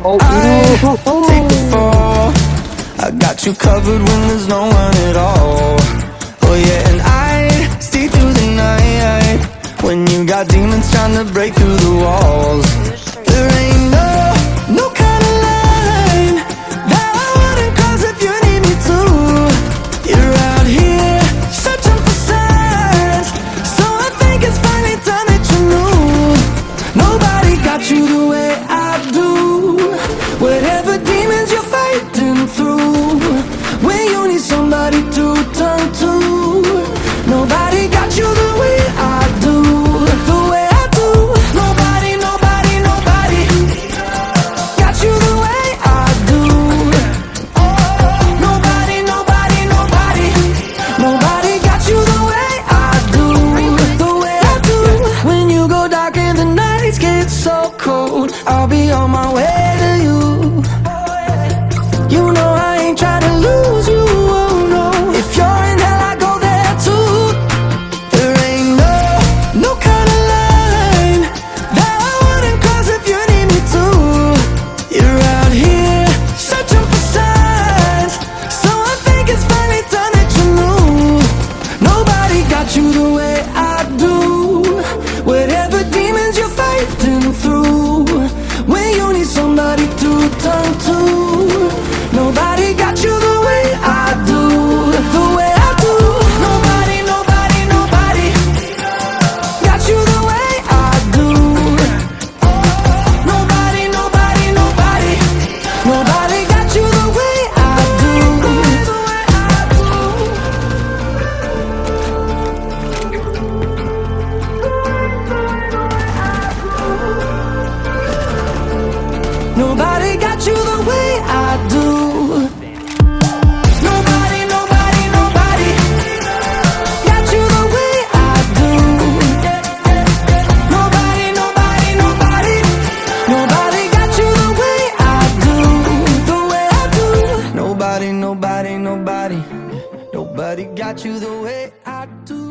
I take the fall. I got you covered when there's no one at all. Oh yeah, and I stay through the night when you got demons trying to break through the walls. I'll be on my way to you. You know I ain't trying to lose you. Oh no. If you're in hell, I go there too. There ain't no, no kind of line that I wouldn't cross if you need me to. You're out here searching for signs, so I think it's finally time that you knew. Nobody got you the way I do. Nobody got you the way I do. Nobody, nobody, nobody got you the way I do. Nobody, nobody, nobody, nobody got you the way I do. The way I do. Nobody, nobody, nobody, nobody got you the way I do.